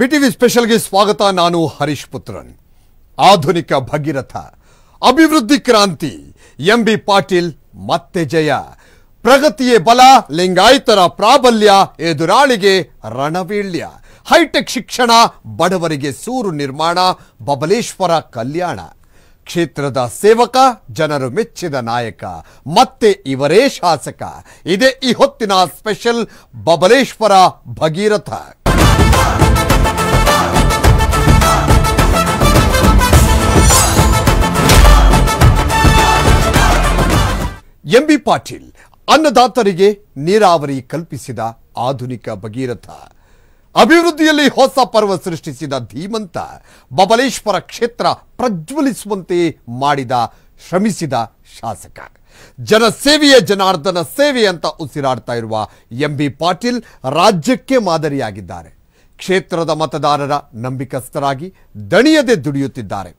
BTV ಸ್ಪೆಷಲ್ಗೆ ಸ್ವಾಗತ, ನಾನು ಹರೀಶ್ ಪುತ್ರನ್. ಆಧುನಿಕ ಭಗೀರಥ, ಅಭಿವೃದ್ಧಿ ಕ್ರಾಂತಿ, ಎಂ ಬಿ ಪಾಟೀಲ್, ಮತ್ತೆ ಜಯ. ಪ್ರಗತಿಯೇ ಬಲ, ಲಿಂಗಾಯತರ ಪ್ರಾಬಲ್ಯ, ಎದುರಾಳಿಗೆ ರಣವೀಳ್ಯ. ಹೈಟೆಕ್ ಶಿಕ್ಷಣ, ಬಡವರಿಗೆ ಸೂರು ನಿರ್ಮಾಣ, ಬಬಲೇಶ್ವರ ಕಲ್ಯಾಣ. ಕ್ಷೇತ್ರದ ಸೇವಕ, ಜನರು ಮೆಚ್ಚಿದ ನಾಯಕ, ಮತ್ತೆ ಇವರೇ ಶಾಸಕ. ಇದೇ ಈ ಹೊತ್ತಿನ special Babaleshwar Bhagiratha. M B Patil ಅನ್ನದಾತರಿಗೆ ನೀರಾವರಿ ಕಲ್ಪಿಸಿದ ಆಧುನಿಕ ಭಗೀರಥ. ಅಭಿವೃದ್ಧಿಯಲ್ಲಿ ಹೊಸ ಪರ್ವ ಸೃಷ್ಟಿಸಿದ ಧೀಮಂತ, ಬಬಲೇಶ್ವರ ಕ್ಷೇತ್ರ ಪ್ರಜ್ವಲಿಸುವಂತೆ ಮಾಡಿದ, ಶ್ರಮಿಸಿದ ಶಾಸಕ. ಜನಸೇವೆಯ ಜನಾರ್ದನ ಸೇವೆ ಅಂತ ಉಸಿರಾಡ್ತಾ ಇರುವ ಎಂ ಬಿ ಪಾಟೀಲ್ ರಾಜ್ಯಕ್ಕೆ ಮಾದರಿಯಾಗಿದ್ದಾರೆ. ಕ್ಷೇತ್ರದ ಮತದಾರರ ನಂಬಿಕಸ್ಥರಾಗಿ ದಣಿಯದೆ ದುಡಿಯುತ್ತಿದ್ದಾರೆ.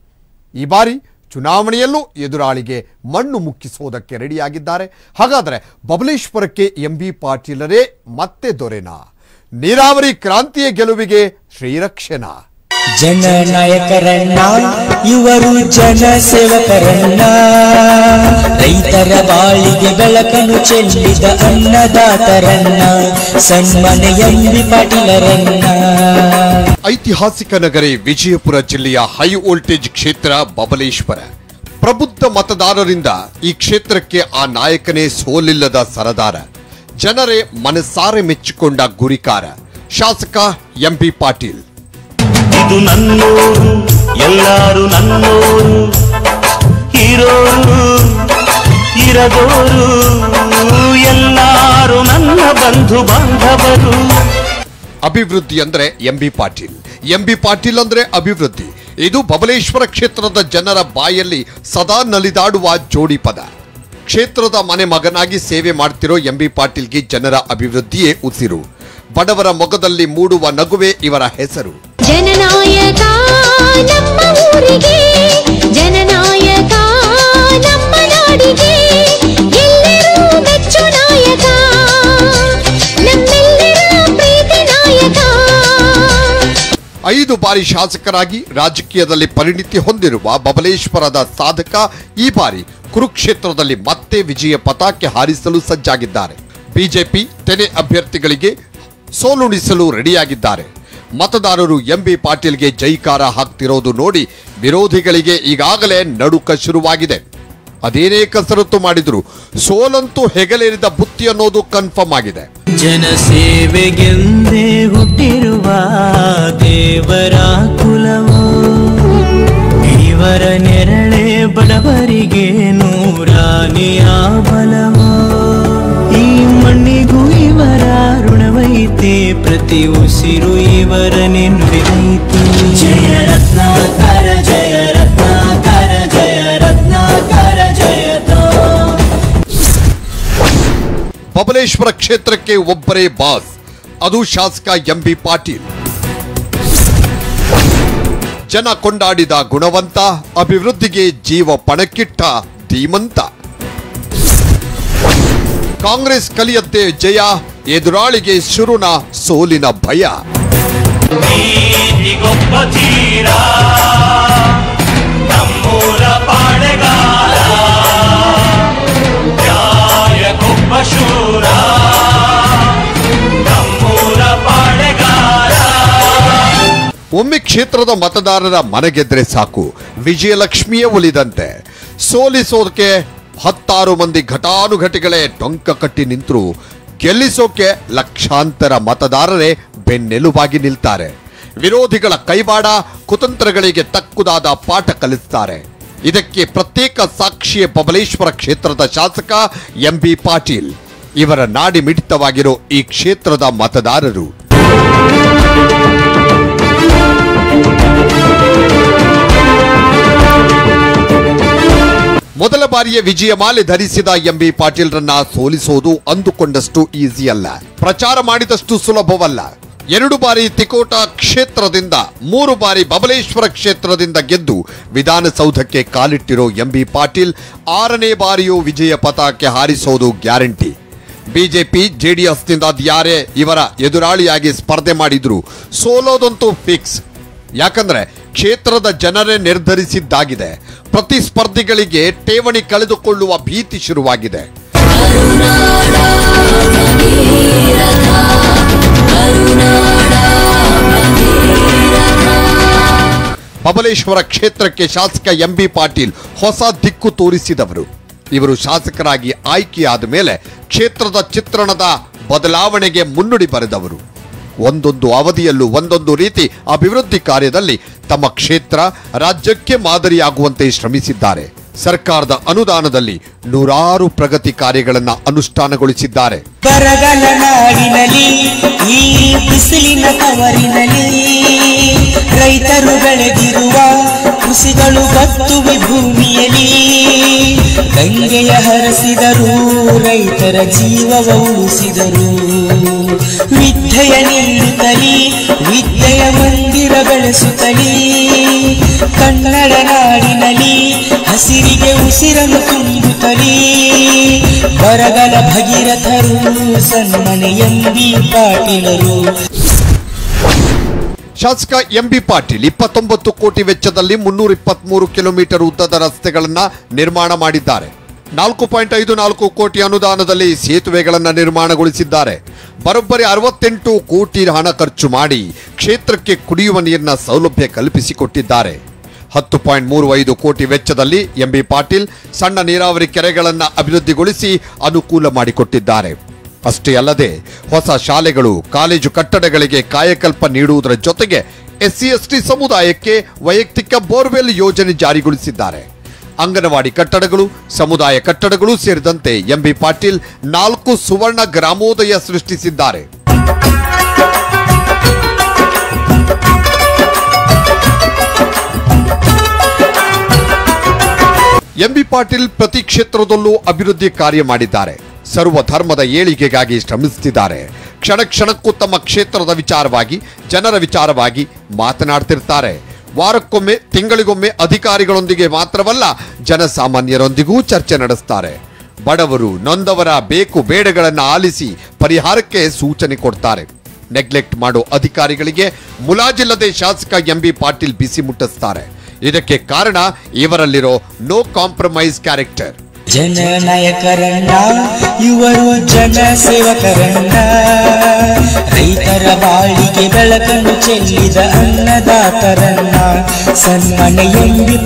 ಈ ಬಾರಿ ಚುನಾವಣೆಯಲ್ಲೂ ಎದುರಾಳಿಗೆ ಮಣ್ಣು ಮುಕ್ಕಿಸುವುದಕ್ಕೆ ರೆಡಿಯಾಗಿದ್ದಾರೆ. ಹಾಗಾದರೆ ಬಬಲೇಶ್ವರಕ್ಕೆ ಎಂ ಬಿ ಪಾಟೀಲರೇ ಮತ್ತೆ ದೊರೆನಾ? ನೀರಾವರಿ ಕ್ರಾಂತಿಯ ಗೆಲುವಿಗೆ ಶ್ರೀರಕ್ಷೆನಾ? ಜನನಾಯಕರನ್ನ, ಇವರು ಜನ ಸೇವಕರಣ್ಣ ರೈತರ ಬಾಳಿಗೆ ಬೆಳಕನ್ನು ಚೆಲ್ಲಿದ ಅನ್ನದಾತರನ್ನ ಸನ್ಮಾನ ಎಂಬಿ ಪಾಟೀಲರನ್ನ. ಐತಿಹಾಸಿಕ ನಗರಿ ವಿಜಯಪುರ ಜಿಲ್ಲೆಯ ಹೈ ವೋಲ್ಟೇಜ್ ಕ್ಷೇತ್ರ ಬಬಲೇಶ್ವರ. ಪ್ರಬುದ್ಧ ಮತದಾರರಿಂದ ಈ ಕ್ಷೇತ್ರಕ್ಕೆ ಆ ನಾಯಕನೇ ಸೋಲಿಲ್ಲದ ಸರದಾರ. ಜನರೇ ಮನಸಾರೆ ಮೆಚ್ಚಿಕೊಂಡ ಗುರಿಕಾರ. ಶಾಸಕ ಎಂಬಿ ಪಾಟೀಲ್. ಇದು ನನ್ನೂರು, ಎಲ್ಲಾರು ನನ್ನೋರು. ಇರೋರು ಇರದೋರು, ಎಲ್ಲಾರು ನನ್ನ ಬಂಧು ಬಾಂಧವರು. ಅಭಿವೃದ್ಧಿ ಅಂದ್ರೆ M B Patil. M B Patil ಅಂದ್ರೆ ಅಭಿವೃದ್ಧಿ. ಇದು ಬಬಲೇಶ್ವರ ಕ್ಷೇತ್ರದ ಜನರ ಬಾಯಲ್ಲಿ ಸದಾ ನಲಿದಾಡುವ ಜೋಡಿ ಪದ. ಕ್ಷೇತ್ರದ ಮನೆ ಮಗನಾಗಿ ಸೇವೆ ಮಾಡ್ತಿರೋ ಎಂ ಬಿ ಪಾಟೀಲ್ಗೆ ಜನರ ಅಭಿವೃದ್ಧಿಯೇ ಉಸಿರು. ಬಡವರ ಮೊಗದಲ್ಲಿ ಮೂಡುವ ನಗುವೆ ಇವರ ಹೆಸರು. ಐದು ಬಾರಿ ಶಾಸಕರಾಗಿ ರಾಜಕೀಯದಲ್ಲಿ ಪರಿಣಿತಿ ಹೊಂದಿರುವ ಬಬಲೇಶ್ವರದ ಸಾಧಕ ಈ ಬಾರಿ ಕುರುಕ್ಷೇತ್ರದಲ್ಲಿ ಮತ್ತೆ ವಿಜಯ ಪತಾಕೆ ಹಾರಿಸಲು ಸಜ್ಜಾಗಿದ್ದಾರೆ. ಬಿಜೆಪಿ ತೆನೆ ಅಭ್ಯರ್ಥಿಗಳಿಗೆ ಸೋಲುಣಿಸಲು ರೆಡಿಯಾಗಿದ್ದಾರೆ. ಮತದಾರರು ಎಂಬಿ ಪಾಟೀಲ್ಗೆ ಜೈಕಾರ ಹಾಕ್ತಿರೋದು ನೋಡಿ ವಿರೋಧಿಗಳಿಗೆ ಈಗಾಗಲೇ ನಡುಕ ಶುರುವಾಗಿದೆ. ಅದೇನೇ ಕಸರತ್ತು ಮಾಡಿದ್ರು ಸೋಲಂತೂ ಹೆಗಲೇರಿದ ಬುತ್ತಿ ಅನ್ನೋದು ಕನ್ಫರ್ಮ್ ಆಗಿದೆ. ಜನಸೇವೆಗೆಂದೇ ಹುಟ್ಟಿರುವ ದೇವರ ಕುಲವು, ಇವರ ನೆರಳೆ ಬಡವರಿಗೆ ನೂರಾನಿಯ ಬಲವೋ. ಮಣ್ಣಿಗೂ ಇವರ ಋಣವೈತೆ. ಪ್ರತಿ ಉಸಿರು ಇವರ ನೆನ್ಪಿದೈತೆ ಜಯ ರತ್ನಾಕರ ಜಯ ರತ್ನಾಕರ ಜಯ ರತ್ನಾಕರ ಜಯತೋ ಬಬಲೇಶ್ವರ ಕ್ಷೇತ್ರಕ್ಕೆ ಒಬ್ಬರೇ ಬಾಸ್. ಅದು ಶಾಸಕ ಎಂ ಬಿ ಪಾಟೀಲ್. ಜನ ಕೊಂಡಾಡಿದ ಗುಣವಂತ ಅಭಿವೃದ್ಧಿಗೆ ಜೀವ ಪಣಕ್ಕಿಟ್ಟ ಧೀಮಂತ. ಕಾಂಗ್ರೆಸ್ ಕಲಿಯತ್ತೆ ಜಯ ಎದುರಾಳಿಗೆ ಶುರುನ ಸೋಲಿನ ಭಯ. ಒಮ್ಮೆ ಕ್ಷೇತ್ರದ ಮತದಾರರ ಮನೆಗೆದ್ರೆ ಸಾಕು ವಿಜಯಲಕ್ಷ್ಮಿಯೇ ಉಳಿದಂತೆ. ಸೋಲಿಸೋದಕ್ಕೆ ಹತ್ತಾರು ಮಂದಿ ಘಟಾನುಘಟಿಗಳೇ ಟೊಂಕ ಕಟ್ಟಿ ನಿಂತರು. ಗೆಲ್ಲಿಸೋಕೆ ಲಕ್ಷಾಂತರ ಮತದಾರರೇ ಬೆನ್ನೆಲುಬಾಗಿ ನಿಲ್ತಾರೆ. ವಿರೋಧಿಗಳ ಕೈವಾಡ ಕುತಂತ್ರಗಳಿಗೆ ತಕ್ಕುದಾದ ಪಾಠ ಕಲಿಸ್ತಾರೆ. ಇದಕ್ಕೆ ಪ್ರತ್ಯೇಕ ಸಾಕ್ಷಿಯ ಬಬಲೇಶ್ವರ ಕ್ಷೇತ್ರದ ಶಾಸಕ ಎಂ ಬಿ ಪಾಟೀಲ್. ಇವರ ನಾಡಿ ಮಿಡಿತವಾಗಿರೋ ಈ ಕ್ಷೇತ್ರದ ಮತದಾರರು. ಮೊದಲ ಬಾರಿಯ ವಿಜಯಮಾಲೆ ಧರಿಸಿದ ಎಂಬಿ ಪಾಟೀಲ್ರನ್ನ ಸೋಲಿಸೋದು ಅಂದುಕೊಂಡಷ್ಟು ಈಸಿ ಅಲ್ಲ. ಪ್ರಚಾರ ಮಾಡಿದಷ್ಟು ಸುಲಭವಲ್ಲ. ಎರಡು ಬಾರಿ ತಿಕೋಟ ಕ್ಷೇತ್ರದಿಂದ, ಮೂರು ಬಾರಿ ಬಬಲೇಶ್ವರ ಕ್ಷೇತ್ರದಿಂದ ಗೆದ್ದು ವಿಧಾನಸೌಧಕ್ಕೆ ಕಾಲಿಟ್ಟಿರೋ ಎಂಬಿ ಪಾಟೀಲ್ ಆರನೇ ಬಾರಿಯೂ ವಿಜಯ ಪತಾಕೆ ಹಾರಿಸೋದು ಗ್ಯಾರಂಟಿ. ಬಿಜೆಪಿ, ಜೆಡಿಎಸ್ನಿಂದ ಯಾರೇ ಇವರ ಎದುರಾಳಿಯಾಗಿ ಸ್ಪರ್ಧೆ ಮಾಡಿದ್ರು, ಸೋಲೋದಂತೂ ಫಿಕ್ಸ್. ಯಾಕಂದ್ರೆ ಕ್ಷೇತ್ರದ ಜನರೇ ನಿರ್ಧರಿಸಿದ್ದಾಗಿದೆ. ಪ್ರತಿಸ್ಪರ್ಧಿಗಳಿಗೆ ಠೇವಣಿ ಕಳೆದುಕೊಳ್ಳುವ ಭೀತಿ ಶುರುವಾಗಿದೆ. ಬಬಲೇಶ್ವರ ಕ್ಷೇತ್ರಕ್ಕೆ ಶಾಸಕ ಎಂಬಿ ಪಾಟೀಲ್ ಹೊಸ ದಿಕ್ಕು ತೋರಿಸಿದವರು. ಇವರು ಶಾಸಕರಾಗಿ ಆಯ್ಕೆಯಾದ ಮೇಲೆ ಕ್ಷೇತ್ರದ ಚಿತ್ರಣದ ಬದಲಾವಣೆಗೆ ಮುನ್ನುಡಿ ಬರೆದವರು. ಒಂದೊಂದು ಅವಧಿಯಲ್ಲೂ ಒಂದೊಂದು ರೀತಿ ಅಭಿವೃದ್ಧಿ ಕಾರ್ಯದಲ್ಲಿ ತಮ್ಮ ಕ್ಷೇತ್ರ ರಾಜ್ಯಕ್ಕೆ ಮಾದರಿಯಾಗುವಂತೆ ಶ್ರಮಿಸಿದ್ದಾರೆ. ಸರ್ಕಾರದ ಅನುದಾನದಲ್ಲಿ ನೂರಾರು ಪ್ರಗತಿ ಕಾರ್ಯಗಳನ್ನು ಅನುಷ್ಠಾನಗೊಳಿಸಿದ್ದಾರೆ. ರೈತರು ಬೆಳೆದಿರುವ ಕೃಷಿಗಳು ಕತ್ತುವೆ ಭೂಮಿಯಲ್ಲಿ. ಗಂಗೆಯ ಹರಸಿದರು, ರೈತರ ಜೀವವ ಉಳಿಸಿದರು. ವಿದ್ಯೆಯ ನಿಲ್ಲುತ್ತಲೀ ವಿದ್ಯೆಯ ಮಂದಿರ ಬೆಳೆಸುತ್ತಲಿ. ಕನ್ನಡ ನಾಡಿನಲ್ಲಿ ಹಸಿರಿಗೆ ಉಸಿರನ್ನು ತುಂಬುತ್ತಲಿ. ಬರಗಲ ಭಗೀರಥರು, ಸನ್ಮನೆ ಎಂಬಿ ಪಾಟೀಲರು. ಶಾಸಕ ಎಂಬಿ ಪಾಟೀಲ್ ಇಪ್ಪತ್ತೊಂಬತ್ತು ಕೋಟಿ ವೆಚ್ಚದಲ್ಲಿ ಮುನ್ನೂರ ಇಪ್ಪತ್ಮೂರು ಕಿಲೋಮೀಟರ್ ಉದ್ದದ ರಸ್ತೆಗಳನ್ನು ನಿರ್ಮಾಣ ಮಾಡಿದ್ದಾರೆ. ನಾಲ್ಕು ಪಾಯಿಂಟ್ ಐದು ನಾಲ್ಕು ಕೋಟಿ ಅನುದಾನದಲ್ಲಿ ಸೇತುವೆಗಳನ್ನು ನಿರ್ಮಾಣಗೊಳಿಸಿದ್ದಾರೆ. ಬರೋಬ್ಬರಿ ಅರವತ್ತೆಂಟು ಕೋಟಿ ಹಣ ಖರ್ಚು ಮಾಡಿ ಕ್ಷೇತ್ರಕ್ಕೆ ಕುಡಿಯುವ ನೀರಿನ ಸೌಲಭ್ಯ ಕಲ್ಪಿಸಿಕೊಟ್ಟಿದ್ದಾರೆ. ಹತ್ತು ಪಾಯಿಂಟ್ ಮೂರು ಐದು ಕೋಟಿ ವೆಚ್ಚದಲ್ಲಿ ಎಂಬಿ ಪಾಟೀಲ್ ಸಣ್ಣ ನೀರಾವರಿ ಕೆರೆಗಳನ್ನು ಅಭಿವೃದ್ಧಿಗೊಳಿಸಿ ಅನುಕೂಲ ಮಾಡಿಕೊಟ್ಟಿದ್ದಾರೆ. ಅಷ್ಟೇ ಅಲ್ಲದೆ ಹೊಸ ಶಾಲೆಗಳು, ಕಾಲೇಜು ಕಟ್ಟಡಗಳಿಗೆ ಕಾಯಕಲ್ಪ ನೀಡುವುದರ ಜೊತೆಗೆ ಎಸ್ಸಿ ಎಸ್ಟಿ ಸಮುದಾಯಕ್ಕೆ ವೈಯಕ್ತಿಕ ಬೋರ್ವೆಲ್ ಯೋಜನೆ ಜಾರಿಗೊಳಿಸಿದ್ದಾರೆ. ಅಂಗನವಾಡಿ ಕಟ್ಟಡಗಳು, ಸಮುದಾಯ ಕಟ್ಟಡಗಳು ಸೇರಿದಂತೆ ಎಂಬಿ ಪಾಟೀಲ್ ನಾಲ್ಕು ಸುವರ್ಣ ಗ್ರಾಮೋದಯ ಸೃಷ್ಟಿಸಿದ್ದಾರೆ. ಎಂಬಿ ಪಾಟೀಲ್ ಪ್ರತಿ ಕ್ಷೇತ್ರದಲ್ಲೂ ಅಭಿವೃದ್ಧಿ ಕಾರ್ಯ ಮಾಡಿದ್ದಾರೆ. ಸರ್ವ ಧರ್ಮದ ಏಳಿಗೆಗಾಗಿ ಶ್ರಮಿಸುತ್ತಿದ್ದಾರೆ. ಕ್ಷಣ ಕ್ಷಣಕ್ಕೂ ತಮ್ಮ ಕ್ಷೇತ್ರದ ವಿಚಾರವಾಗಿ, ಜನರ ವಿಚಾರವಾಗಿ ಮಾತನಾಡ್ತಿರ್ತಾರೆ. ವಾರಕ್ಕೊಮ್ಮೆ, ತಿಂಗಳಿಗೊಮ್ಮೆ ಅಧಿಕಾರಿಗಳೊಂದಿಗೆ ಮಾತ್ರವಲ್ಲ, ಜನಸಾಮಾನ್ಯರೊಂದಿಗೂ ಚರ್ಚೆ ನಡೆಸ್ತಾರೆ. ಬಡವರು ನೊಂದವರ ಬೇಕು ಬೇಡಗಳನ್ನು ಆಲಿಸಿ ಪರಿಹಾರಕ್ಕೆ ಸೂಚನೆ ಕೊಡ್ತಾರೆ. ನೆಗ್ಲೆಕ್ಟ್ ಮಾಡೋ ಅಧಿಕಾರಿಗಳಿಗೆ ಮುಲಾಜಿಲ್ಲದೆ ಶಾಸಕ ಎಂಬಿ ಪಾಟೀಲ್ ಬಿಸಿ ಮುಟ್ಟಿಸ್ತಾರೆ. ಇದಕ್ಕೆ ಕಾರಣ ಇವರಲ್ಲಿರೋ ನೋ ಕಾಂಪ್ರಮೈಸ್ ಕ್ಯಾರೆಕ್ಟರ್. ಜನನಾಯಕರನ್ನ, ಇವರು ಜನ ಸೇವಕರಣ್ಣ ರೈತರ ಬಾಳಿಗೆ ಬೆಳಕನ್ನು ಚೆಲ್ಲಿದ ಅನ್ನದಾತರನ್ನ ಸನ್ಮಾನ ಎಂಬಿ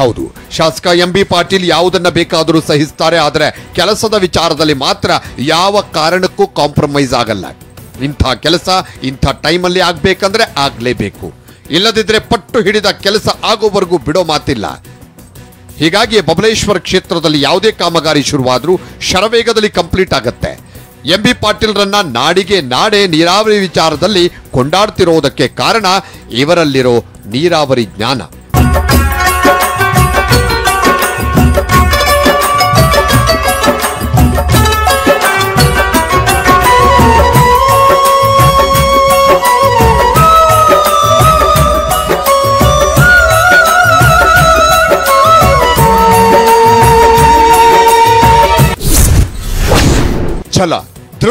ಹೌದು, ಶಾಸಕ ಎಂಬಿ ಪಾಟೀಲ್ ಯಾವುದನ್ನ ಬೇಕಾದರೂ ಸಹಿಸ್ತಾರೆ, ಆದರೆ ಕೆಲಸದ ವಿಚಾರದಲ್ಲಿ ಮಾತ್ರ ಯಾವ ಕಾರಣಕ್ಕೂ ಕಾಂಪ್ರಮೈಸ್ ಆಗಲ್ಲ. ಇಂಥ ಕೆಲಸ ಇಂಥ ಟೈಮಲ್ಲಿ ಆಗಬೇಕಂದ್ರೆ ಆಗಲೇಬೇಕು. ಇಲ್ಲದಿದ್ದರೆ ಪಟ್ಟು ಹಿಡಿದ ಕೆಲಸ ಆಗೋವರೆಗೂ ಬಿಡೋ ಮಾತಿಲ್ಲ. ಹೀಗಾಗಿ ಬಬಲೇಶ್ವರ ಕ್ಷೇತ್ರದಲ್ಲಿ ಯಾವುದೇ ಕಾಮಗಾರಿ ಶುರುವಾದರೂ ಶರವೇಗದಲ್ಲಿ ಕಂಪ್ಲೀಟ್ ಆಗತ್ತೆ. ಎಂ ಬಿ ಪಾಟೀಲ್ರನ್ನ ನಾಡಿಗೆ ನಾಡೆ ನೀರಾವರಿ ವಿಚಾರದಲ್ಲಿ ಕೊಂಡಾಡ್ತಿರೋದಕ್ಕೆ ಕಾರಣ ಇವರಲ್ಲಿರೋ ನೀರಾವರಿ ಜ್ಞಾನ.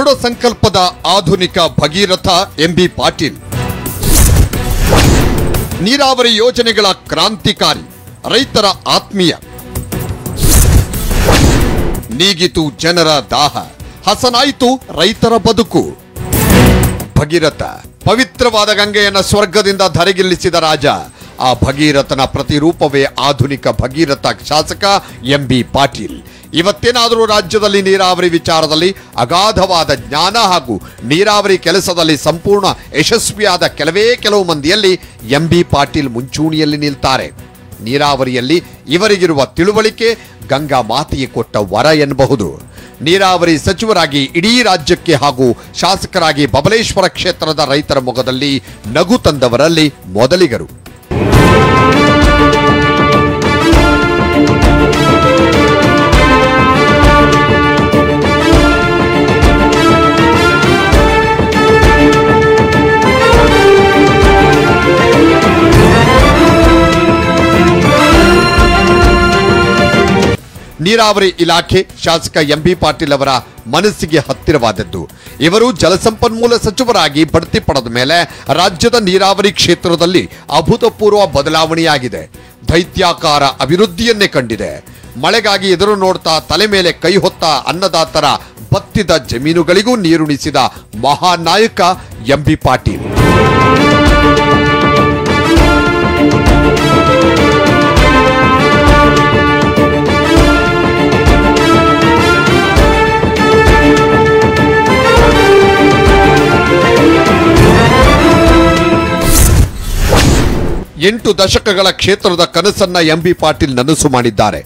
ದೃಢ ಸಂಕಲ್ಪದ ಆಧುನಿಕ ಭಗೀರಥ ಎಂಬಿ ಪಾಟೀಲ್. ನೀರಾವರಿ ಯೋಜನೆಗಳ ಕ್ರಾಂತಿಕಾರಿ, ರೈತರ ಆತ್ಮೀಯ. ನೀಗಿತು ಜನರ ದಾಹ, ಹಸನಾಯಿತು ರೈತರ ಬದುಕು. ಭಗೀರಥ, ಪವಿತ್ರವಾದ ಗಂಗೆಯನ್ನ ಸ್ವರ್ಗದಿಂದ ಧರೆಗಿಲ್ಲಿಸಿದ ರಾಜ, ಆ ಭಗೀರಥನ ಪ್ರತಿರೂಪವೇ ಆಧುನಿಕ ಭಗೀರಥ ಶಾಸಕ ಎಂಬಿ ಪಾಟೀಲ್. ಇವತ್ತೇನಾದರೂ ರಾಜ್ಯದಲ್ಲಿ ನೀರಾವರಿ ವಿಚಾರದಲ್ಲಿ ಅಗಾಧವಾದ ಜ್ಞಾನ ಹಾಗೂ ನೀರಾವರಿ ಕೆಲಸದಲ್ಲಿ ಸಂಪೂರ್ಣ ಯಶಸ್ವಿಯಾದ ಕೆಲವೇ ಕೆಲವು ಮಂದಿಯಲ್ಲಿ ಎಂಬಿ ಪಾಟೀಲ್ ಮುಂಚೂಣಿಯಲ್ಲಿ ನಿಲ್ತಾರೆ. ನೀರಾವರಿಯಲ್ಲಿ ಇವರಿಗಿರುವ ತಿಳುವಳಿಕೆ ಗಂಗಾ ಮಾತೆಗೆ ಕೊಟ್ಟ ವರ ಎನ್ನಬಹುದು. ನೀರಾವರಿ ಸಚಿವರಾಗಿ ಇಡೀ ರಾಜ್ಯಕ್ಕೆ ಹಾಗೂ ಶಾಸಕರಾಗಿ ಬಬಲೇಶ್ವರ ಕ್ಷೇತ್ರದ ರೈತರ ಮೊಗದಲ್ಲಿ ನಗು ತಂದವರಲ್ಲಿ ಮೊದಲಿಗರು. ನೀರಾವರಿ ಇಲಾಖೆ ಶಾಸಕ ಎಂಬಿ ಪಾಟೀಲ್ ಅವರ ಮನಸ್ಸಿಗೆ ಹತ್ತಿರವಾದದ್ದು. ಇವರು ಜಲಸಂಪನ್ಮೂಲ ಸಚಿವರಾಗಿ ಬಡ್ತಿ ಪಡೆದ ಮೇಲೆ ರಾಜ್ಯದ ನೀರಾವರಿ ಕ್ಷೇತ್ರದಲ್ಲಿ ಅಭೂತಪೂರ್ವ ಬದಲಾವಣೆಯಾಗಿದೆ. ದೈತ್ಯಾಕಾರ ಅಭಿವೃದ್ಧಿಯನ್ನೇ ಕಂಡಿದೆ. ಮಳೆಗಾಗಿ ಎದುರು ನೋಡ್ತಾ ತಲೆ ಮೇಲೆ ಕೈ ಹೊತ್ತ ಅನ್ನದಾತರ ಬತ್ತಿದ ಜಮೀನುಗಳಿಗೂ ನೀರುಣಿಸಿದ ಮಹಾನಾಯಕ ಎಂಬಿ ಪಾಟೀಲ್. ಎಂಟು ದಶಕಗಳ ಕ್ಷೇತ್ರದ ಕನಸನ್ನ ಎಂಬಿ ಪಾಟೀಲ್ ನನಸು ಮಾಡಿದ್ದಾರೆ.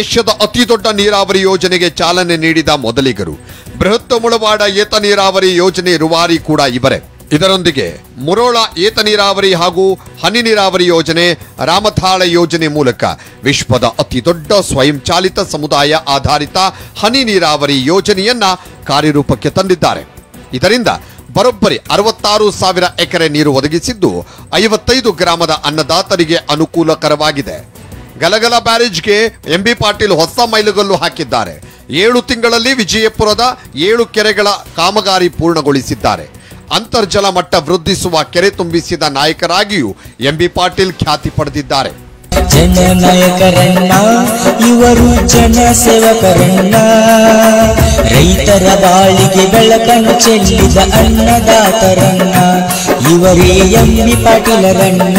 ಏಷ್ಯಾದ ಅತಿ ದೊಡ್ಡ ನೀರಾವರಿ ಯೋಜನೆಗೆ ಚಾಲನೆ ನೀಡಿದ ಮೊದಲಿಗರು. ಬೃಹತ್ ಮುಳವಾಡ ಏತ ನೀರಾವರಿ ಯೋಜನೆ ರುವಾರಿ ಕೂಡ ಇವರೇ. ಇದರೊಂದಿಗೆ ಮುರೋಳ ಏತ ನೀರಾವರಿ ಹಾಗೂ ಹನಿ ನೀರಾವರಿ ಯೋಜನೆ, ರಾಮಥಾಳ ಯೋಜನೆ ಮೂಲಕ ವಿಶ್ವದ ಅತಿ ದೊಡ್ಡ ಸ್ವಯಂಚಾಲಿತ ಸಮುದಾಯ ಆಧಾರಿತ ಹನಿ ನೀರಾವರಿ ಯೋಜನೆಯನ್ನ ಕಾರ್ಯರೂಪಕ್ಕೆ ತಂದಿದ್ದಾರೆ. ಇದರಿಂದ ಬರೋಬ್ಬರಿ ಅರವತ್ತಾರು ಸಾವಿರ ಎಕರೆ ನೀರು ಒದಗಿಸಿದ್ದು ಐವತ್ತೈದು ಗ್ರಾಮದ ಅನ್ನದಾತರಿಗೆ ಅನುಕೂಲಕರವಾಗಿದೆ. ಗಲಗಲ ಬ್ಯಾರೇಜ್ಗೆ ಎಂಬಿ ಪಾಟೀಲ್ ಹೊಸ ಮೈಲುಗಲ್ಲು ಹಾಕಿದ್ದಾರೆ. ಏಳು ತಿಂಗಳಲ್ಲಿ ವಿಜಯಪುರದ ಏಳು ಕೆರೆಗಳ ಕಾಮಗಾರಿ ಪೂರ್ಣಗೊಳಿಸಿದ್ದಾರೆ. ಅಂತರ್ಜಲ ಮಟ್ಟ ವೃದ್ಧಿಸುವ ಕೆರೆ ತುಂಬಿಸಿದ ನಾಯಕರಾಗಿಯೂ ಎಂಬಿ ಪಾಟೀಲ್ ಖ್ಯಾತಿ ಪಡೆದಿದ್ದಾರೆ. ಜನನಾಯಕರನ್ನ, ಇವರು ಜನ ಸೇವಕರನ್ನ ರೈತರ ಬಾಳಿಗೆ ಬೆಳಕನ್ನು ಚೆಲ್ಲಿದ ಅನ್ನದಾತರನ್ನ, ಇವರೇ ಎಂಬಿ ಪಾಟೀಲರನ್ನ.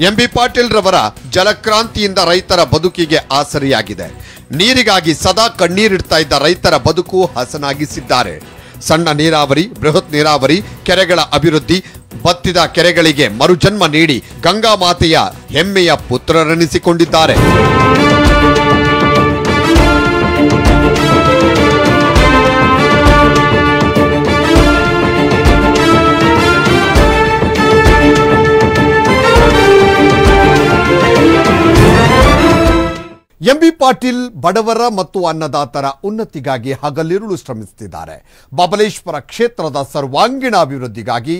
ಎಂಬಿ ಪಾಟೀಲ್ ರವರ ಜಲಕ್ರಾಂತಿಯಿಂದ ರೈತರ ಬದುಕಿಗೆ ಆಸರಿಯಾಗಿದೆ. ನೀರಿಗಾಗಿ ಸದಾ ಕಣ್ಣೀರಿಡ್ತಾ ಇದ್ದ ರೈತರ ಬದುಕು ಹಸನಾಗಿಸಿದ್ದಾರೆ. ಸಣ್ಣ ನೀರಾವರಿ, ಬೃಹತ್ ನೀರಾವರಿ, ಕೆರೆಗಳ ಅಭಿವೃದ್ಧಿ ಬತ್ತಿದ ಕೆರೆಗಳಿಗೆ ಮರುಜನ್ಮ ನೀಡಿ ಗಂಗಾ ಮಾತೆಯ ಹೆಮ್ಮೆಯ ಪುತ್ರರೆನಿಸಿಕೊಂಡಿದ್ದಾರೆ. ಎಂಬಿ ಪಾಟೀಲ್ ಬಡವರ ಮತ್ತು ಅನ್ನದಾತರ ಉನ್ನತಿಗಾಗಿ ಹಗಲಿರುಳು ಶ್ರಮಿಸುತ್ತಿದ್ದಾರೆ. ಬಬಲೇಶ್ವರ ಕ್ಷೇತ್ರದ ಸರ್ವಾಂಗೀಣ ಅಭಿವೃದ್ಧಿಗಾಗಿ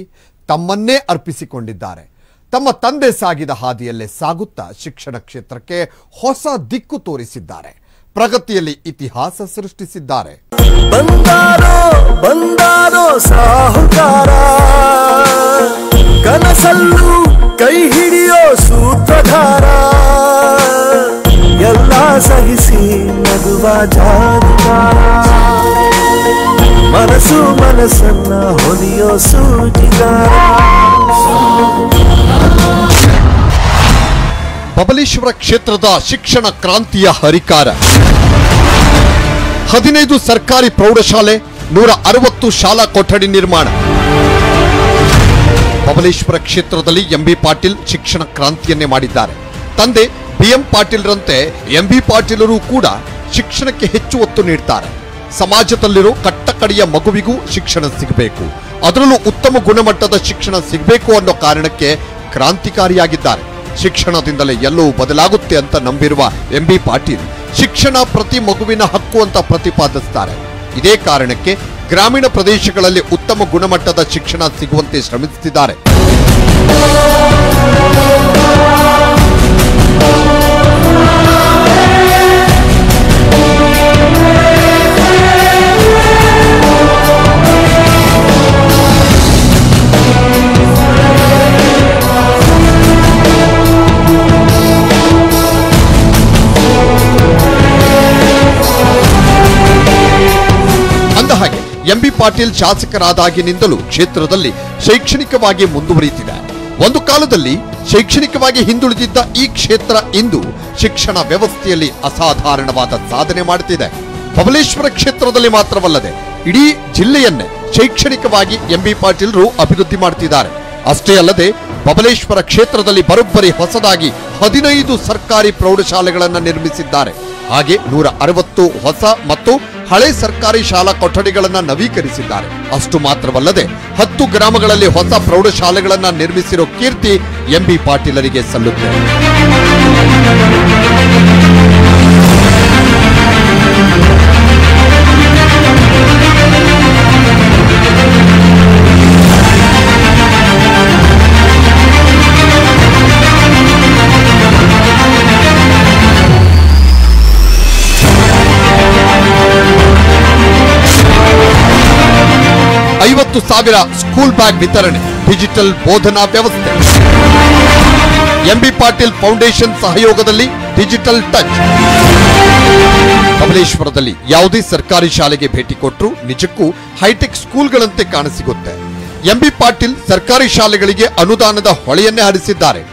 ತಮ್ಮನ್ನೇ ಅರ್ಪಿಸಿಕೊಂಡಿದ್ದಾರೆ. ತಮ್ಮ ತಂದೆ ಸಾಗಿದ ಹಾದಿಯಲ್ಲೇ ಸಾಗುತ್ತಾ ಶಿಕ್ಷಣ ಕ್ಷೇತ್ರಕ್ಕೆ ಹೊಸ ದಿಕ್ಕು ತೋರಿಸಿದ್ದಾರೆ. ಪ್ರಗತಿಯಲ್ಲಿ ಇತಿಹಾಸ ಸೃಷ್ಟಿಸಿದ್ದಾರೆ. ಬಂದಾರೋ ಬಂದಾರೋ ಸಾಹುಕಾರ. ಕನಸಲ್ಲೂ ಕೈ ಹಿಡಿಯೋ ಸೂತ್ರಧಾರ. ಎಲ್ಲ ಸಹಿಸಿ ನಗುವ ಜಾನುವಾರ ಮನಸ್ಸು ಮನಸ್ಸನ್ನ ಹೊಲಿಯೋ ಸೂಚಿದಾರ ಬಬಲೇಶ್ವರ ಕ್ಷೇತ್ರದ ಶಿಕ್ಷಣ ಕ್ರಾಂತಿಯ ಹರಿಕಾರ. ಹದಿನೈದು ಸರ್ಕಾರಿ ಪ್ರೌಢಶಾಲೆ, ನೂರ ಅರವತ್ತು ಶಾಲಾ ಕೊಠಡಿ ನಿರ್ಮಾಣ. ಬಬಲೇಶ್ವರ ಕ್ಷೇತ್ರದಲ್ಲಿ ಎಂಬಿ ಪಾಟೀಲ್ ಶಿಕ್ಷಣ ಕ್ರಾಂತಿಯನ್ನೇ ಮಾಡಿದ್ದಾರೆ. ತಂದೆ ಬಿಎಂ ಪಾಟೀಲ್ರಂತೆ ಎಂಬಿ ಪಾಟೀಲರು ಕೂಡ ಶಿಕ್ಷಣಕ್ಕೆ ಹೆಚ್ಚು ಒತ್ತು ನೀಡ್ತಾರೆ. ಸಮಾಜದಲ್ಲಿರೋ ಕಟ್ಟಕಡೆಯ ಮಗುವಿಗೂ ಶಿಕ್ಷಣ ಸಿಗಬೇಕು. ಅದರಲ್ಲೂ ಉತ್ತಮ ಗುಣಮಟ್ಟದ ಶಿಕ್ಷಣ ಸಿಗಬೇಕು ಅನ್ನೋ ಕಾರಣಕ್ಕೆ ಕ್ರಾಂತಿಕಾರಿಯಾಗಿದ್ದಾರೆ. ಶಿಕ್ಷಣದಿಂದಲೇ ಎಲ್ಲವೂ ಬದಲಾಗುತ್ತೆ ಅಂತ ನಂಬಿರುವ ಎಂಬಿ ಪಾಟೀಲ್ ಶಿಕ್ಷಣ ಪ್ರತಿ ಮಗುವಿನ ಹಕ್ಕು ಅಂತ ಪ್ರತಿಪಾದಿಸ್ತಾರೆ. ಇದೇ ಕಾರಣಕ್ಕೆ ಗ್ರಾಮೀಣ ಪ್ರದೇಶಗಳಲ್ಲಿ ಉತ್ತಮ ಗುಣಮಟ್ಟದ ಶಿಕ್ಷಣ ಸಿಗುವಂತೆ ಶ್ರಮಿಸುತ್ತಿದ್ದಾರೆ ಎಂಬಿ ಪಾಟೀಲ್ ಶಾಸಕರಾದಾಗಿನಿಂದಲೂ ಕ್ಷೇತ್ರದಲ್ಲಿ ಶೈಕ್ಷಣಿಕವಾಗಿ ಮುಂದುವರಿಯುತ್ತಿದೆ. ಒಂದು ಕಾಲದಲ್ಲಿ ಶೈಕ್ಷಣಿಕವಾಗಿ ಹಿಂದುಳಿದಿದ್ದ ಈ ಕ್ಷೇತ್ರ ಇಂದು ಶಿಕ್ಷಣ ವ್ಯವಸ್ಥೆಯಲ್ಲಿ ಅಸಾಧಾರಣವಾದ ಸಾಧನೆ ಮಾಡುತ್ತಿದೆ. ಬಬಲೇಶ್ವರ ಕ್ಷೇತ್ರದಲ್ಲಿ ಮಾತ್ರವಲ್ಲದೆ, ಇಡೀ ಜಿಲ್ಲೆಯನ್ನೇ ಶೈಕ್ಷಣಿಕವಾಗಿ ಎಂಬಿ ಪಾಟೀಲ್ರು ಅಭಿವೃದ್ಧಿ ಮಾಡುತ್ತಿದ್ದಾರೆ. ಅಷ್ಟೇ ಅಲ್ಲದೆ, ಬಬಲೇಶ್ವರ ಕ್ಷೇತ್ರದಲ್ಲಿ ಬರೋಬ್ಬರಿ ಹೊಸದಾಗಿ ಹದಿನೈದು ಸರ್ಕಾರಿ ಪ್ರೌಢಶಾಲೆಗಳನ್ನು ನಿರ್ಮಿಸಿದ್ದಾರೆ. ಹಾಗೆ ನೂರ ಅರವತ್ತು ಹೊಸ ಮತ್ತು ಹಳೆ ಸರ್ಕಾರಿ ಶಾಲಾ ಕೊಠಡಿಗಳನ್ನು ನವೀಕರಿಸಿದ್ದಾರೆ. ಅಷ್ಟು ಮಾತ್ರವಲ್ಲದೆ ಹತ್ತು ಗ್ರಾಮಗಳಲ್ಲಿ ಹೊಸ ಪ್ರೌಢಶಾಲೆಗಳನ್ನು ನಿರ್ಮಿಸಿರೋ ಕೀರ್ತಿ ಎಂಬಿ ಪಾಟೀಲರಿಗೆ ಸಲ್ಲುತ್ತೆ. ಐವತ್ತು ಸಾವಿರ ಸ್ಕೂಲ್ ಬ್ಯಾಗ್ ವಿತರಣೆ ಡಿಜಿಟಲ್ ಬೋಧನಾ ವ್ಯವಸ್ಥೆ. ಎಂಬಿ ಪಾಟೀಲ್ ಫೌಂಡೇಶನ್ ಸಹಯೋಗದಲ್ಲಿ ಡಿಜಿಟಲ್ ಟಚ್ ಕಮಲೇಶ್ವರದಲ್ಲಿ ಯಾವುದೇ ಸರ್ಕಾರಿ ಶಾಲೆಗೆ ಭೇಟಿ ಕೊಟ್ಟರು ನಿಜಕ್ಕೂ ಹೈಟೆಕ್ ಸ್ಕೂಲ್ಗಳಂತೆ ಕಾಣಸಿಗುತ್ತೆ. ಎಂಬಿ ಪಾಟೀಲ್ ಸರ್ಕಾರಿ ಶಾಲೆಗಳಿಗೆ ಅನುದಾನದ ಹೊಳೆಯನ್ನೇ ಹರಿಸಿದ್ದಾರೆ.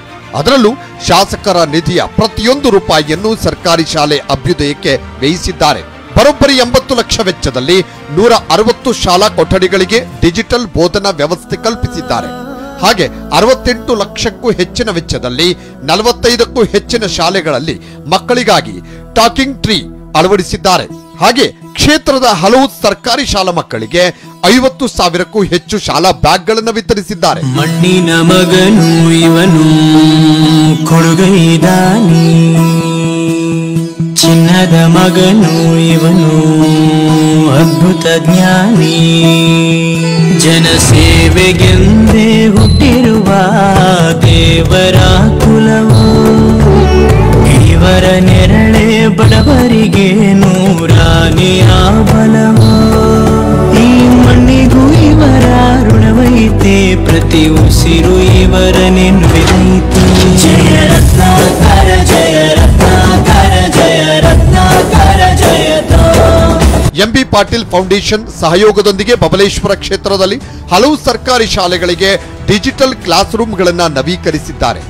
ಅದರಲ್ಲೂ ಶಾಸಕರ ನಿಧಿಯ ಪ್ರತಿಯೊಂದು ರೂಪಾಯಿಯನ್ನು ಸರ್ಕಾರಿ ಶಾಲೆ ಅಭ್ಯುದಯಕ್ಕೆ ವ್ಯಯಿಸಿದ್ದಾರೆ. ಬರೋಬ್ಬರಿ ಎಂಬತ್ತು ಲಕ್ಷ ವೆಚ್ಚದಲ್ಲಿ ನೂರ ಅರವತ್ತು ಶಾಲಾ ಕೊಠಡಿಗಳಿಗೆ ಡಿಜಿಟಲ್ ಬೋಧನಾ ವ್ಯವಸ್ಥೆ ಕಲ್ಪಿಸಿದ್ದಾರೆ. ಹಾಗೆ ಅರವತ್ತೆಂಟು ಲಕ್ಷಕ್ಕೂ ಹೆಚ್ಚಿನ ವೆಚ್ಚದಲ್ಲಿ ನಲವತ್ತೈದಕ್ಕೂ ಹೆಚ್ಚಿನ ಶಾಲೆಗಳಲ್ಲಿ ಮಕ್ಕಳಿಗಾಗಿ ಟಾಕಿಂಗ್ ಟ್ರೀ ಅಳವಡಿಸಿದ್ದಾರೆ. ಹಾಗೆ ಕ್ಷೇತ್ರದ ಹಲವು ಸರ್ಕಾರಿ ಶಾಲಾ ಮಕ್ಕಳಿಗೆ ಐವತ್ತು ಸಾವಿರಕ್ಕೂ ಹೆಚ್ಚು ಶಾಲಾ ಬ್ಯಾಗ್ಗಳನ್ನು ವಿತರಿಸಿದ್ದಾರೆ. ಮಣ್ಣಿನ ಮಗನು ಇವನು ಚಿನ್ನದ ಮಗನು ಇವನು ಅದ್ಭುತ ಜ್ಞಾನಿ. ಜನಸೇವೆಗೆಂದೇ ಹುಟ್ಟಿರುವ ದೇವರ ಕುಲವು ಇವರ ನೆರಳೆ ಬಡವರಿಗೆ ನೂರಾನೆಯ ಬಲವು ಈ ಮಣ್ಣಿಗೂ ಇವರ ಋಣವೈತೆ, ಪ್ರತಿ ಉಸಿರು ಇವರ ನೆನ್ಪಿದೈತೆ ಎಂಬಿ ಪಾಟೀಲ್ ಫೌಂಡೇಶನ್ ಸಹಯೋಗದೊಂದಿಗೆ ಬಬಲೇಶ್ವರ ಕ್ಷೇತ್ರದಲ್ಲಿ ಹಲವು ಸರ್ಕಾರಿ ಶಾಲೆಗಳಿಗೆ ಡಿಜಿಟಲ್ ಕ್ಲಾಸ್ ರೂಮ್ಗಳನ್ನು ನವೀಕರಿಸಿದ್ದಾರೆ.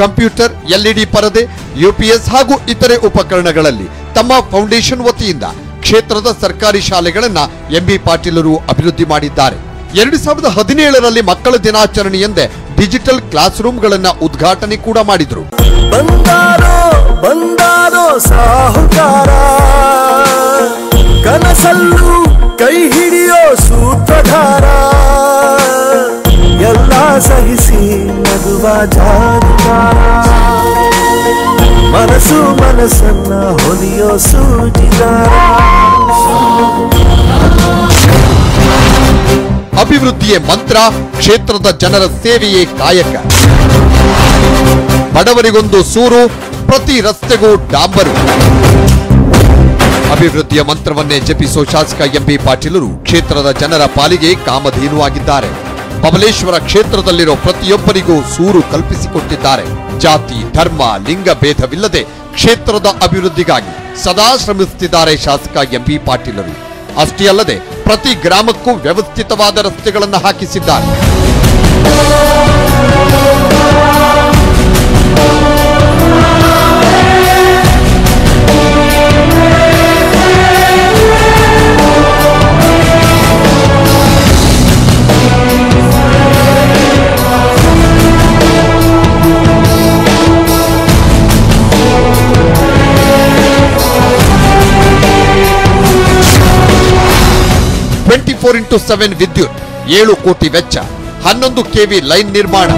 ಕಂಪ್ಯೂಟರ್, ಎಲ್ಇಡಿ ಪರದೆ, ಯುಪಿಎಸ್ ಹಾಗೂ ಇತರೆ ಉಪಕರಣಗಳಲ್ಲಿ ತಮ್ಮ ಫೌಂಡೇಶನ್ ವತಿಯಿಂದ ಕ್ಷೇತ್ರದ ಸರ್ಕಾರಿ ಶಾಲೆಗಳನ್ನು ಎಂಬಿ ಪಾಟೀಲರು ಅಭಿವೃದ್ಧಿ ಮಾಡಿದ್ದಾರೆ. ಎರಡು ಸಾವಿರದ ಹದಿನೇಳರಲ್ಲಿ ಮಕ್ಕಳ ದಿನಾಚರಣೆಯಂದೇ ಡಿಜಿಟಲ್ ಕ್ಲಾಸ್ ರೂಮ್ಗಳನ್ನ ಉದ್ಘಾಟನೆ ಕೂಡ ಮಾಡಿದ್ರು. ಬಂದಾರೋ ಬಂದಾರೋ ಸಾಹುಕಾರ. ಕನಸಲ್ಲೂ ಕೈ ಹಿಡಿಯೋ ಸೂತ್ರಧಾರ ಎಲ್ಲ ಸಹಿಸಿ ನಗುವ ಜಾದುಗಾರ ಮನಸ್ಸು ಮನಸ್ಸನ್ನ ಹೊಲಿಯೋ ಸೂಜಿದಾರ ಅಭಿವೃದ್ಧಿಯೇ ಮಂತ್ರ, ಕ್ಷೇತ್ರದ ಜನರ ಸೇವೆಯೇ ಕಾಯಕ. ಬಡವರಿಗೊಂದು ಸೂರು, ಪ್ರತಿ ರಸ್ತೆಗೂ ಡಾಂಬರು. ಅಭಿವೃದ್ಧಿಯ ಮಂತ್ರವನ್ನೇ ಜಪಿಸೋ ಶಾಸಕ ಎಂಬಿ ಪಾಟೀಲರು ಕ್ಷೇತ್ರದ ಜನರ ಪಾಲಿಗೆ ಕಾಮಧೇನುವಾಗಿದ್ದಾರೆ. ಬಬಲೇಶ್ವರ ಕ್ಷೇತ್ರದಲ್ಲಿರೋ ಪ್ರತಿಯೊಬ್ಬರಿಗೂ ಸೂರು ಕಲ್ಪಿಸಿಕೊಟ್ಟಿದ್ದಾರೆ. ಜಾತಿ, ಧರ್ಮ, ಲಿಂಗ ಭೇದವಿಲ್ಲದೆ ಕ್ಷೇತ್ರದ ಅಭಿವೃದ್ಧಿಗಾಗಿ ಸದಾ ಶ್ರಮಿಸುತ್ತಿದ್ದಾರೆ ಶಾಸಕ ಎಂಬಿ ಪಾಟೀಲರು. ಅಷ್ಟೇ ಅಲ್ಲದೆ ಪ್ರತಿ ಗ್ರಾಮಕ್ಕೂ ವ್ಯವಸ್ಥಿತವಾದ ರಸ್ತೆಗಳನ್ನು ಹಾಕಿಸಿದ್ದಾರೆ. ಫೋರ್ ಇಂಟು ಸೆವೆನ್ ವಿದ್ಯುತ್, ಏಳು ಕೋಟಿ ವೆಚ್ಚ, ಹನ್ನೊಂದು ಕೆವಿ ಲೈನ್ ನಿರ್ಮಾಣ.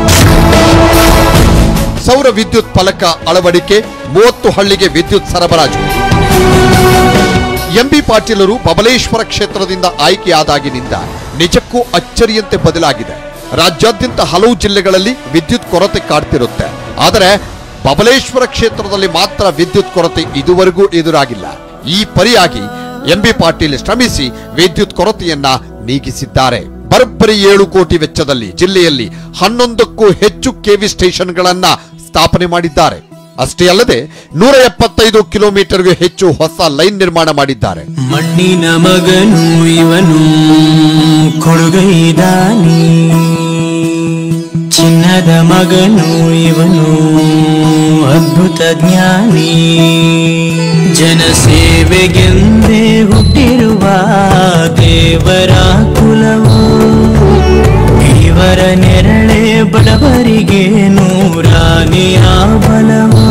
ಸೌರ ವಿದ್ಯುತ್ ಫಲಕ ಅಳವಡಿಕೆ, ಮೂವತ್ತು ಹಳ್ಳಿಗೆ ವಿದ್ಯುತ್ ಸರಬರಾಜು. ಎಂಬಿ ಪಾಟೀಲರು ಬಬಲೇಶ್ವರ ಕ್ಷೇತ್ರದಿಂದ ಆಯ್ಕೆಯಾದಾಗಿನಿಂದ ನಿಜಕ್ಕೂ ಅಚ್ಚರಿಯಂತೆ ಬದಲಾಗಿದೆ. ರಾಜ್ಯಾದ್ಯಂತ ಹಲವು ಜಿಲ್ಲೆಗಳಲ್ಲಿ ವಿದ್ಯುತ್ ಕೊರತೆ ಕಾಡ್ತಿರುತ್ತೆ. ಆದರೆ ಬಬಲೇಶ್ವರ ಕ್ಷೇತ್ರದಲ್ಲಿ ಮಾತ್ರ ವಿದ್ಯುತ್ ಕೊರತೆ ಇದುವರೆಗೂ ಎದುರಾಗಿಲ್ಲ. ಈ ಪರಿಯಾಗಿ ಎಂಬಿ ಪಾಟೀಲ್ ಶ್ರಮಿಸಿ ವಿದ್ಯುತ್ ಕೊರತೆಯನ್ನ ನೀಗಿಸಿದ್ದಾರೆ. ಬರೋಬ್ಬರಿ ಏಳು ಕೋಟಿ ವೆಚ್ಚದಲ್ಲಿ ಜಿಲ್ಲೆಯಲ್ಲಿ ಹನ್ನೊಂದಕ್ಕೂ ಹೆಚ್ಚು ಕೆವಿ ಸ್ಟೇಷನ್ಗಳನ್ನ ಸ್ಥಾಪನೆ ಮಾಡಿದ್ದಾರೆ. ಅಷ್ಟೇ ಅಲ್ಲದೆ ನೂರ ಎಪ್ಪತ್ತೈದು ಕಿಲೋಮೀಟರ್ಗೂ ಹೆಚ್ಚು ಹೊಸ ಲೈನ್ ನಿರ್ಮಾಣ ಮಾಡಿದ್ದಾರೆ. ಮಣ್ಣಿನ ಮಗನು ಇವನು ಕೊಡುಗೈದಾನಿ ಚಿನ್ನದ ಮಗನು ಇವನು ಅದ್ಭುತ ಜ್ಞಾನಿ. ಜನಸೇವೆಗೆಂದೇ ಹುಟ್ಟಿರುವ ದೇವರ ಕುಲವು. ಇವರ ನೆರಳೆ ಬಡವರಿಗೆ ನೂರಾನಿಯ ಬಲವು.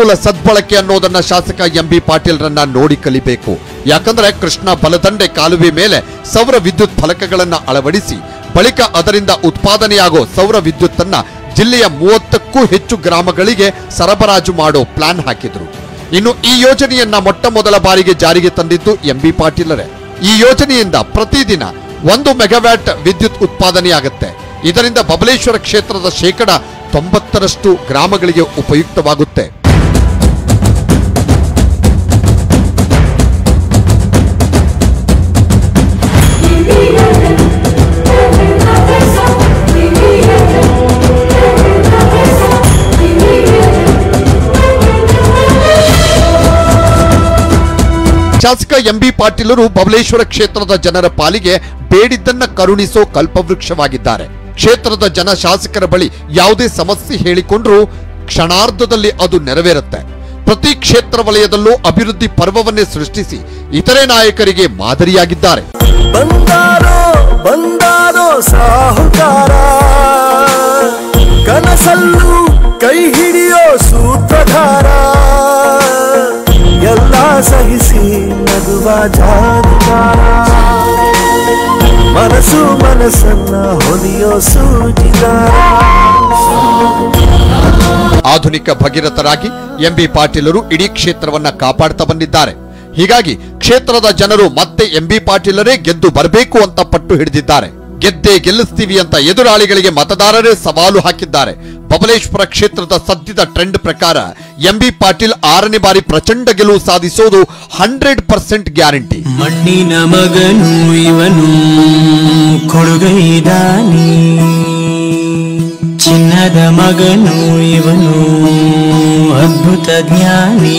ಸಂಪನ್ಮೂಲ ಸದ್ಬಳಕೆ ಅನ್ನೋದನ್ನ ಶಾಸಕ ಎಂಬಿ ಪಾಟೀಲ್ರನ್ನ ನೋಡಿ ಕಲಿಬೇಕು. ಯಾಕಂದ್ರೆ ಕೃಷ್ಣ ಬಲದಂಡೆ ಕಾಲುವೆ ಮೇಲೆ ಸೌರ ವಿದ್ಯುತ್ ಫಲಕಗಳನ್ನ ಅಳವಡಿಸಿ, ಬಳಿಕ ಅದರಿಂದ ಉತ್ಪಾದನೆಯಾಗೋ ಸೌರ ವಿದ್ಯುತ್ತನ್ನ ಜಿಲ್ಲೆಯ ಮೂವತ್ತಕ್ಕೂ ಹೆಚ್ಚು ಗ್ರಾಮಗಳಿಗೆ ಸರಬರಾಜು ಮಾಡೋ ಪ್ಲಾನ್ ಹಾಕಿದ್ರು. ಇನ್ನು ಈ ಯೋಜನೆಯನ್ನ ಮೊಟ್ಟ ಮೊದಲ ಬಾರಿಗೆ ಜಾರಿಗೆ ತಂದಿದ್ದು ಎಂಬಿ ಪಾಟೀಲರೇ. ಈ ಯೋಜನೆಯಿಂದ ಪ್ರತಿದಿನ ಒಂದು ಮೆಗಾವ್ಯಾಟ್ ವಿದ್ಯುತ್ ಉತ್ಪಾದನೆಯಾಗುತ್ತೆ. ಇದರಿಂದ ಬಬಲೇಶ್ವರ ಕ್ಷೇತ್ರದ ಶೇಕಡ ತೊಂಬತ್ತರಷ್ಟು ಗ್ರಾಮಗಳಿಗೆ ಉಪಯುಕ್ತವಾಗುತ್ತೆ. ಶಾಸಕ ಎಂಬಿ ಪಾಟೀಲರು ಬಬಲೇಶ್ವರ ಕ್ಷೇತ್ರದ ಜನರ ಪಾಲಿಗೆ ಬೇಡಿದ್ದನ್ನ ಕರುಣಿಸೋ ಕಲ್ಪವೃಕ್ಷವಾಗಿದ್ದಾರೆ. ಕ್ಷೇತ್ರದ ಜನ ಶಾಸಕರ ಬಳಿ ಯಾವುದೇ ಸಮಸ್ಯೆ ಹೇಳಿಕೊಂಡ್ರೂ ಕ್ಷಣಾರ್ಧದಲ್ಲಿ ಅದು ನೆರವೇರುತ್ತೆ. ಪ್ರತಿ ಕ್ಷೇತ್ರ ವಲಯದಲ್ಲೂ ಅಭಿವೃದ್ಧಿ ಪರ್ವವನ್ನೇ ಸೃಷ್ಟಿಸಿ ಇತರೆ ನಾಯಕರಿಗೆ ಮಾದರಿಯಾಗಿದ್ದಾರೆ. ಕನಸಲ್ಲೂ ಕೈ ಹಿಡಿಯೋ ಸೂತ್ರಧಾರ. ಎಲ್ಲ ಸಹಿಸಿ ನಗುವ ಜಾದುಗಾರ ಮನಸ್ಸು ಮನಸ್ಸನ್ನ ಹೊಲಿಯೋ ಸೂಜಿಗಾರ ಆಧುನಿಕ ಭಗೀರಥರಾಗಿ ಎಂಬಿ ಪಾಟೀಲರು ಇಡೀ ಕ್ಷೇತ್ರವನ್ನ ಕಾಪಾಡ್ತಾ ಬಂದಿದ್ದಾರೆ. ಹೀಗಾಗಿ ಕ್ಷೇತ್ರದ ಜನರು ಮತ್ತೆ ಎಂಬಿ ಪಾಟೀಲರೇ ಗೆದ್ದು ಬರಬೇಕು ಅಂತ ಪಟ್ಟು ಹಿಡಿದಿದ್ದಾರೆ. ಗೆದ್ದೇ ಗೆಲ್ಲಿಸ್ತೀವಿ ಅಂತ ಎದುರಾಳಿಗಳಿಗೆ ಮತದಾರರೇ ಸವಾಲು ಹಾಕಿದ್ದಾರೆ. ಬಬಲೇಶ್ವರ ಕ್ಷೇತ್ರದ ಸದ್ಯದ ಟ್ರೆಂಡ್ ಪ್ರಕಾರ ಎಂಬಿ ಪಾಟೀಲ್ ಆರನೇ ಬಾರಿ ಪ್ರಚಂಡ ಗೆಲುವು ಸಾಧಿಸೋದು ಹಂಡ್ರೆಡ್ ಪರ್ಸೆಂಟ್ ಗ್ಯಾರಂಟಿ. ಮಣ್ಣಿನ ಮಗನು ಇವನು ಕೊಡುಗೈದಾನಿ. ಚಿನ್ನದ ಮಗನು ಇವನು ಅದ್ಭುತ ಜ್ಞಾನಿ.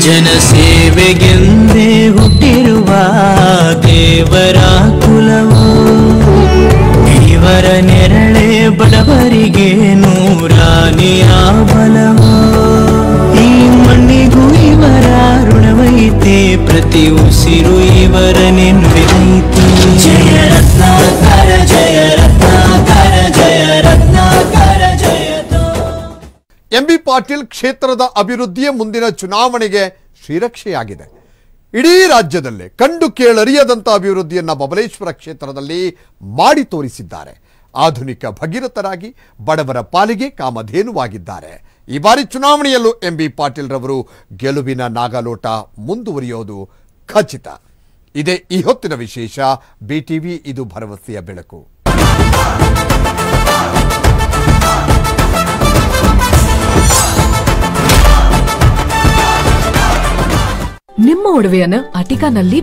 ಜನಸೇವೆಗೆಂದೇ ಹುಟ್ಟಿರುವ ದೇವರ ಕುಲವು ಇವರ ನೆರಳೆ ಬಡವರಿಗೆ ನೂರಾನೆಯ ಬಲವು ಈ ಮಣ್ಣಿಗೂ ಇವರ ಋಣವೈತೆ ಪ್ರತಿ ಉಸಿರು ಇವರ ನೆನ್ಪಿದೈತೆ ಜಯ ರತ್ನಾಕರ ಜಯ ರತ್ನಾಕರ ಜಯ ರತ್ನಾಕರ ಎಂಬಿ ಪಾಟೀಲ್ ಕ್ಷೇತ್ರದ ಅಭಿವೃದ್ಧಿಯ ಮುಂದಿನ ಚುನಾವಣೆಗೆ ಶ್ರೀರಕ್ಷೆಯಾಗಿದೆ. ಇಡೀ ರಾಜ್ಯದಲ್ಲೇ ಕಂಡು ಕೇಳರಿಯದಂಥ ಅಭಿವೃದ್ಧಿಯನ್ನು ಬಬಲೇಶ್ವರ ಕ್ಷೇತ್ರದಲ್ಲಿ ಮಾಡಿ ತೋರಿಸಿದ್ದಾರೆ. ಆಧುನಿಕ ಭಗೀರಥರಾಗಿ ಬಡವರ ಪಾಲಿಗೆ ಕಾಮಧೇನುವಾಗಿದ್ದಾರೆ. ಈ ಬಾರಿ ಚುನಾವಣೆಯಲ್ಲೂ ಎಂಬಿ ಪಾಟೀಲ್ ರವರು ಗೆಲುವಿನ ನಾಗಲೋಟ ಮುಂದುವರಿಯೋದು ಖಚಿತ. ಇದೇ ಈ ಹೊತ್ತಿನ ವಿಶೇಷ ಬಿಟಿವಿ ಇದು ಭರವಸೆಯ ಬೆಳಕು. ನಿಮ್ಮ ಒಡವೆಯನ್ನು ಅಟಿಕಾನಲ್ಲಿ